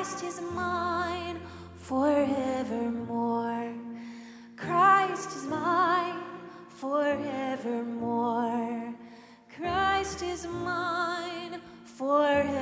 Christ is mine forevermore. Christ is mine forevermore. Christ is mine forevermore.